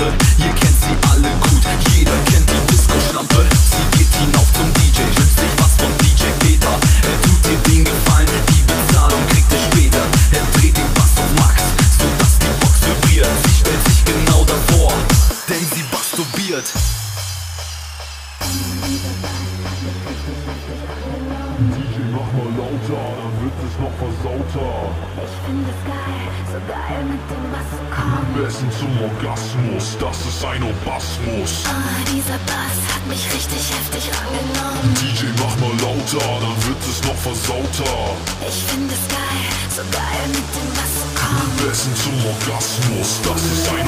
Lampe Ihr kennt sie alle gut, jeder kennt die Disco-Schlampe. Sie geht hinauf zum DJ, wünscht sich was von DJ Peter. Er tut dir den Gefallen, die Bezahlung kriegt er später. Er dreht den Bass auf Max, sodass die Box vibriert. Sie stellt sich genau davor, denn sie masturbiert. Mal lauter, dann wird es noch versauter. Ich finde es geil, so geil mit dem Bass zu kommen. Am besten zum Orgasmus, das ist ein Orgasmus. Ah, dieser Bass hat mich richtig heftig angenommen. DJ, mach mal lauter, dann wird es noch versauter. Ich finde es geil, so geil mit dem Bass zu Am kommen. besten zum Orgasmus, das ist ein.